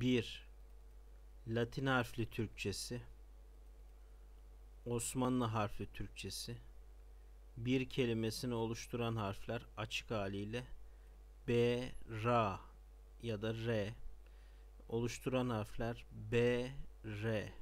1 Latin harfli Türkçesi Osmanlı harfli Türkçesi bir kelimesini oluşturan harfler açık haliyle B, Ra ya da R. Oluşturan harfler B, R.